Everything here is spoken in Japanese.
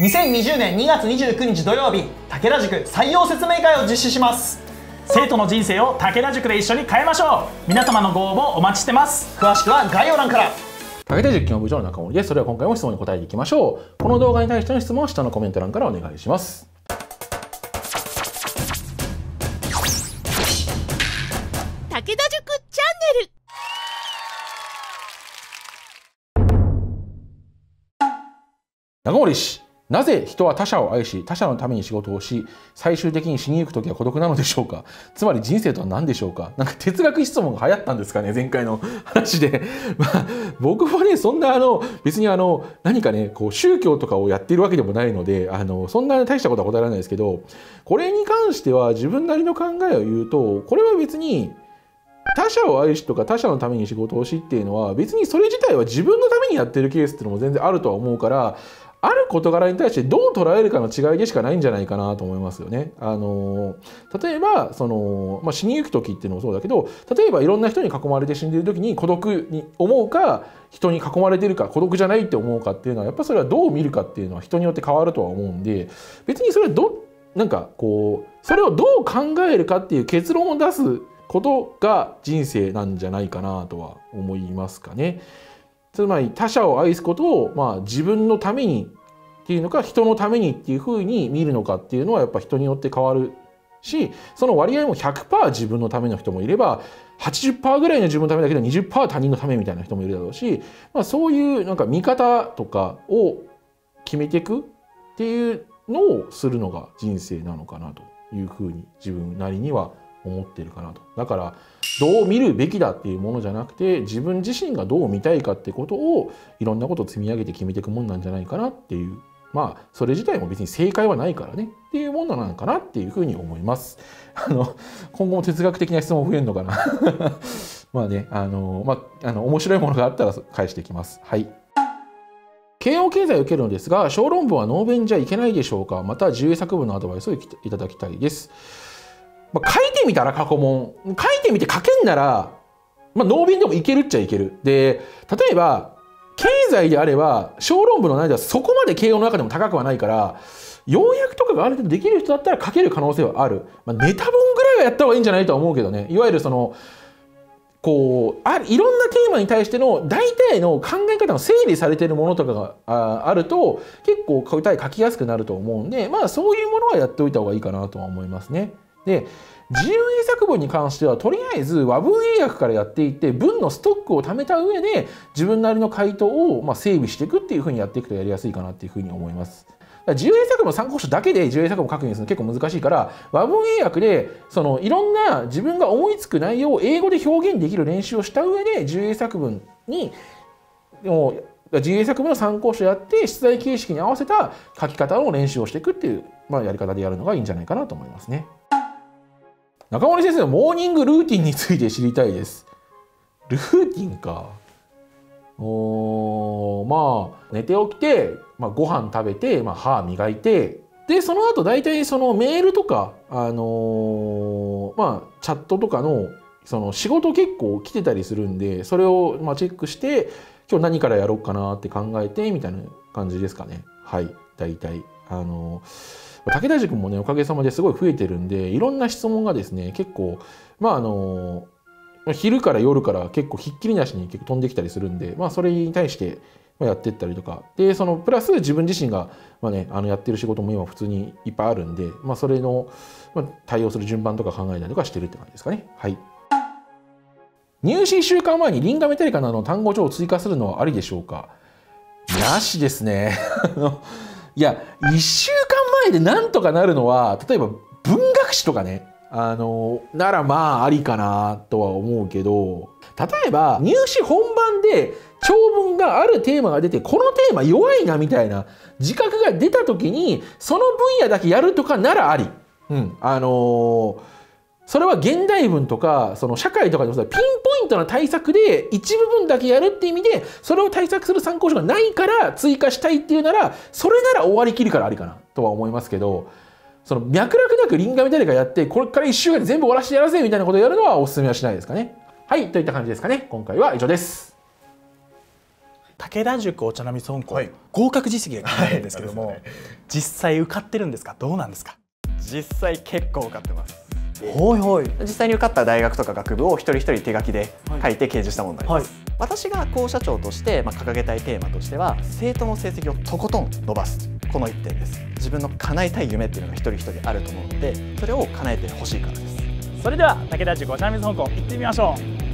2020年2月29日土曜日武田塾採用説明会を実施します。生徒の人生を武田塾で一緒に変えましょう。皆様のご応募お待ちしてます。詳しくは概要欄から。武田塾教部長の中森です。それでは今回も質問に答えていきましょう。この動画に対しての質問は下のコメント欄からお願いします。武田塾チャンネル。中森氏なぜ人は他者を愛し他者のために仕事をし最終的に死に行く時は孤独なのでしょうか？つまり人生とは何でしょうか？なんか哲学質問が流行ったんですかね？前回の話で、まあ、僕はねそんなあの別にあの何かねこう宗教とかをやっているわけでもないのであのそんな大したことは答えられないですけどこれに関しては自分なりの考えを言うとこれは別に他者を愛しとか他者のために仕事をしっていうのは別にそれ自体は自分のためにやってるケースっていうのも全然あるとは思うからある事柄に対してどう捉えるかの違いでしかないんじゃないかなと思いますよね。あの例えばその、まあ、死にゆく時っていうのもそうだけど例えばいろんな人に囲まれて死んでる時に孤独に思うか人に囲まれてるか孤独じゃないって思うかっていうのはやっぱそれはどう見るかっていうのは人によって変わるとは思うんで別にそれはどなんかこうそれをどう考えるかっていう結論を出すことが人生なんじゃないかなとは思いますかね。つまり他者を愛すことを、まあ、自分のためにっていうのか人のためにっていうふうに見るのかっていうのはやっぱ人によって変わるしその割合も100%自分のための人もいれば80%ぐらいの自分のためだけど20%他人のためみたいな人もいるだろうし、まあ、そういうなんか見方とかを決めていくっていうのをするのが人生なのかなというふうに自分なりには思ってるかなと。だからどう見るべきだっていうものじゃなくて自分自身がどう見たいかってことをいろんなことを積み上げて決めていくもんなんじゃないかなっていうまあそれ自体も別に正解はないからねっていうものなのかなっていうふうに思います。あの今後も哲学的な質問増えるのかな まあねあのまああの面白いものがあったら返していきます。はい。慶応経済を受けるのですが小論文はノーベンじゃいけないでしょうかまた自由作文のアドバイスをいただきたいです。まあ、書いてみたら過去問書いてみて書けんなら、まあ、ノーベンでもいけるっちゃいける。で例えば経済であれば小論文の難易度はそこまで慶応の中でも高くはないから要約とかがある程度できる人だったら書ける可能性はある、まあ、ネタ本ぐらいはやった方がいいんじゃないとは思うけどねいわゆるそのこうあいろんなテーマに対しての大体の考え方の整理されているものとかがああると結構答え書きやすくなると思うんでまあそういうものはやっておいた方がいいかなとは思いますね。で自由英作文に関してはとりあえず和文英訳からやっていって文のストックを貯めた上で自分なりの回答をまあ整備していくっていうふうにやっていくとやりやすいかなっていうふうに思います。自由英作文参考書だけで自由英作文書くにするの結構難しいから和文英訳でそのいろんな自分が思いつく内容を英語で表現できる練習をした上で自由英作文にもう自由英作文の参考書やって出題形式に合わせた書き方の練習をしていくっていう、まあ、やり方でやるのがいいんじゃないかなと思いますね。中森先生のモーニングルーティンについて知りたいです。ルーティンか。おまあ寝て起きて、まあ、ご飯食べて、まあ、歯磨いてでその後大体そのメールとか、あのー、まあ、チャットとかのその仕事結構来てたりするんでそれをまチェックして今日何からやろうかなって考えてみたいな感じですかねはい大体。あの、武田塾もねおかげさまですごい増えてるんでいろんな質問がですね結構まああの昼から夜から結構ひっきりなしに結構飛んできたりするんで、まあ、それに対してやってったりとかでそのプラス自分自身が、まあね、あのやってる仕事も今普通にいっぱいあるんで、まあ、それの、ま、対応する順番とか考えたりとかしてるって感じですかね。はい入試1週間前にリンガメタリカなどの単語帳を追加するのはありでしょうかなしですね。いや1週間前でなんとかなるのは例えば文学史とかねあのならまあありかなとは思うけど例えば入試本番で長文があるテーマが出てこのテーマ弱いなみたいな自覚が出た時にその分野だけやるとかならあり。うん、あのーそれは現代文とかその社会とかでもさピンポイントな対策で一部分だけやるって意味でそれを対策する参考書がないから追加したいっていうならそれなら終わりきるからありかなとは思いますけどその脈絡なくリンガみたいなやってこれから1週間で全部終わらせてやらせみたいなことをやるのはお勧めはしないですかね。はいといった感じですかね。今回は以上です。武田塾お茶の水香港、はい。合格実績がんですけども、実際受かってるんですか？どうなんですか？実際結構受かってますほいほい。実際に受かった大学とか学部を一人一人手書きで書いて掲示したものになります、私が校舎長として、まあ、掲げたいテーマとしては生徒の成績をとことん伸ばす。この一点です。自分の叶えたい夢っていうのが一人一人あると思うのでそれを叶えてほしいからです。それでは武田塾お茶の水香港行ってみましょう